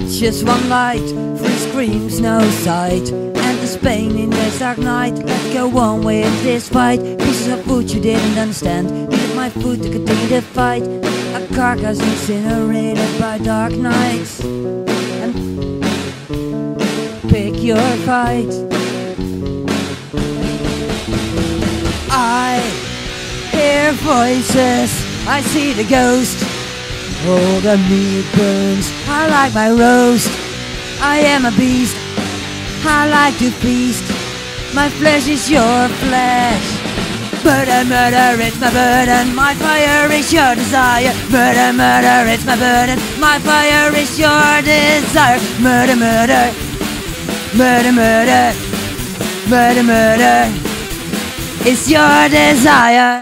Just one light, three screams, no sight. And the pain in this dark night. Let's go on with this fight. Pieces of food you didn't understand. Needed my food to continue the fight. A carcass incinerated by dark nights. And pick your fight. I hear voices. I see the ghost. Oh, the meat burns. I like my roast. I am a beast. I like to feast. My flesh is your flesh. Murder, murder, it's my burden. My fire is your desire. Murder, murder, it's my burden. My fire is your desire. Murder, murder. Murder, murder. Murder, murder. It's your desire.